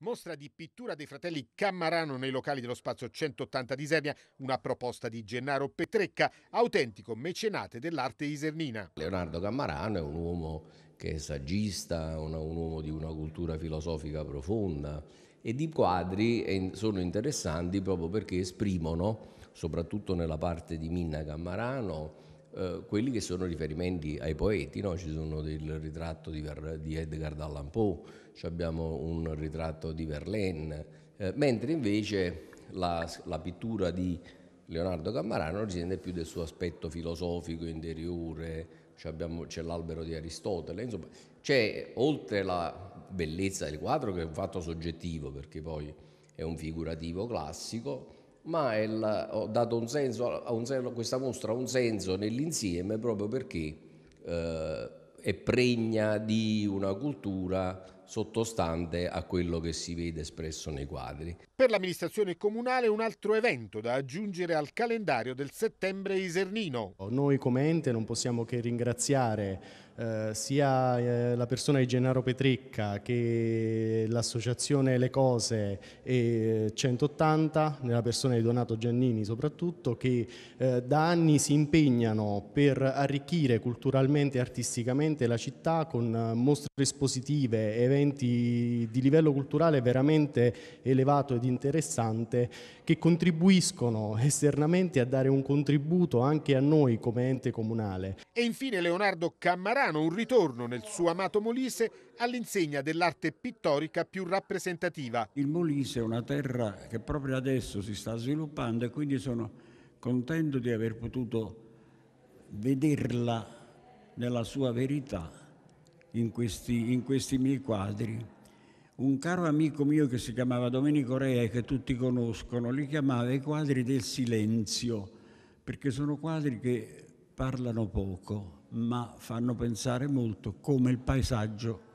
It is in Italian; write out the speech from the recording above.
Mostra di pittura dei fratelli Cammarano nei locali dello spazio 180 di Isernia, una proposta di Gennaro Petrecca, autentico mecenate dell'arte isernina. Leonardo Cammarano è un uomo che è saggista, un, un uomo di una cultura filosofica profonda e di quadri sono interessanti proprio perché esprimono, soprattutto nella parte di Minna Cammarano, eh, quelli che sono riferimenti ai poeti, no? ci sono del ritratto di, Ver, di Edgar Allan Poe, abbiamo un ritratto di Verlaine, eh, mentre invece la, la, pittura di Leonardo Cammarano risente più del suo aspetto filosofico, interiore, c'è l'albero di Aristotele, insomma c'è oltre la bellezza del quadro che è un fatto soggettivo perché poi è un figurativo classico, ma il, ho dato un senso, un, questa mostra ha un senso nell'insieme proprio perché eh, è pregna di una cultura sottostante a quello che si vede espresso nei quadri. Per l'amministrazione comunale un altro evento da aggiungere al calendario del settembre isernino. Noi come ente non possiamo che ringraziare eh, sia eh, la persona di Gennaro Petrecca che l'associazione Le Cose e 180, nella persona di Donato Giannini soprattutto, che eh, da anni si impegnano per arricchire culturalmente e artisticamente la città con eh, mostre espositive, eventi di livello culturale veramente elevato ed interessante che contribuiscono esternamente a dare un contributo anche a noi come ente comunale. E infine Leonardo Cammarà Milano un ritorno nel suo amato Molise all'insegna dell'arte pittorica più rappresentativa. Il Molise è una terra che proprio adesso si sta sviluppando e quindi sono contento di aver potuto vederla nella sua verità in questi, in questi miei quadri. Un caro amico mio che si chiamava Domenico Rea e che tutti conoscono, li chiamava i quadri del silenzio, perché sono quadri che parlano poco, ma fanno pensare molto come il paesaggio